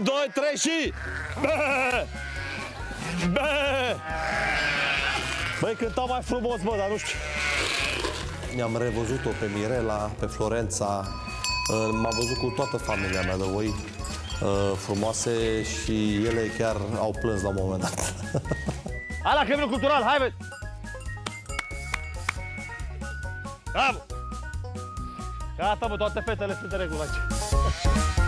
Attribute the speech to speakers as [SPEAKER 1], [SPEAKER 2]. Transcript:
[SPEAKER 1] 1, 2, 3 și... Bă! Bă! Băi, cântau mai frumos, bă, dar nu știu. Mi-am revăzut-o pe Mirela, pe Florența. M-a văzut cu toată familia mea de voi uh, frumoase și ele chiar au plâns la un moment dat.
[SPEAKER 2] Hai la Cremlinul Cultural, hai, vezi! Bravo! Gata, bă, toate fetele sunt de regulă aici.